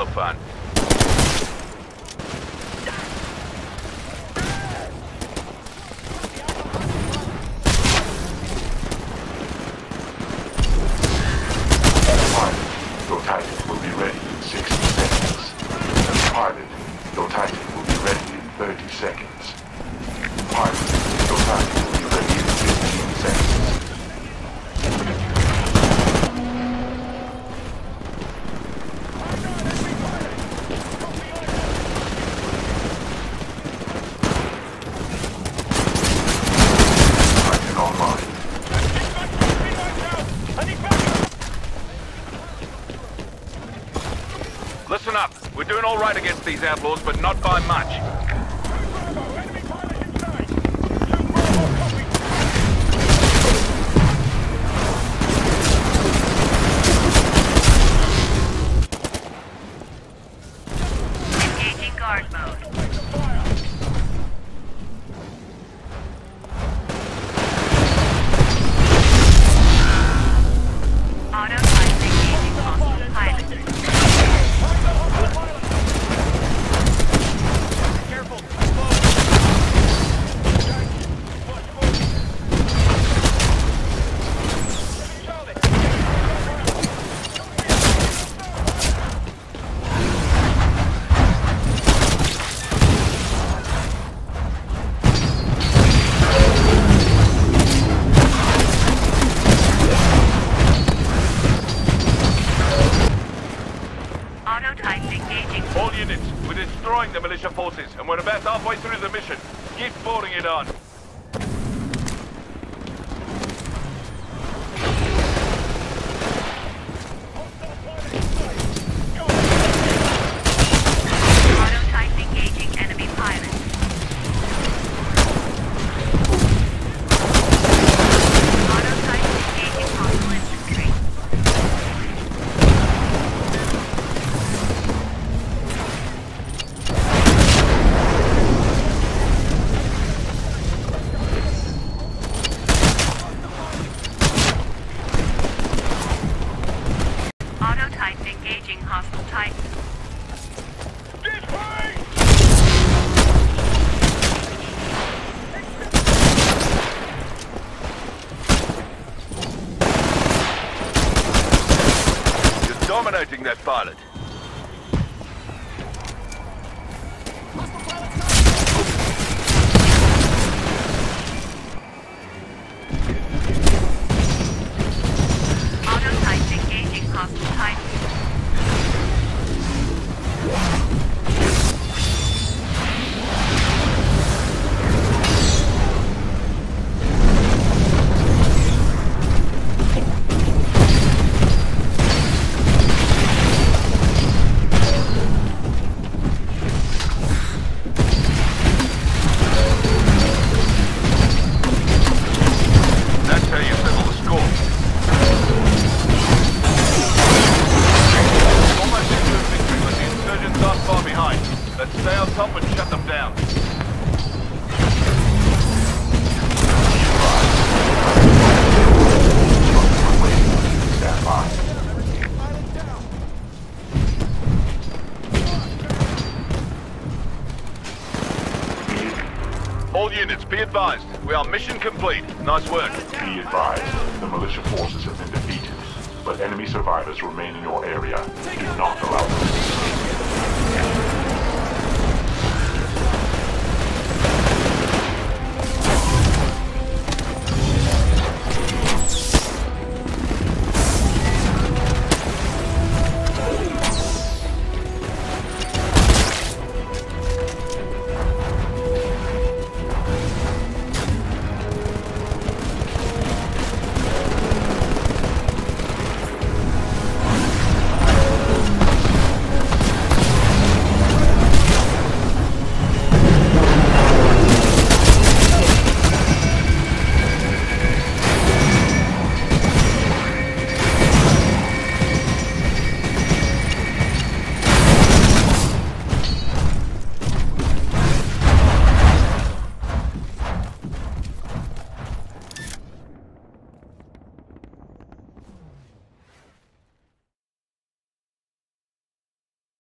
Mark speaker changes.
Speaker 1: Oliphant.
Speaker 2: Listen up. We're doing all right against these outlaws, but not by much. We're destroying the militia forces, and we're about halfway through the mission. Keep forwarding it on.
Speaker 3: Engaging hostile.
Speaker 2: You're dominating that pilot. All units, be advised. We are mission complete. Nice work.
Speaker 1: Be advised, the militia forces have been defeated, but enemy survivors remain in your area. Do not